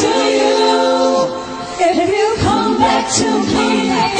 to you. If you come back to me.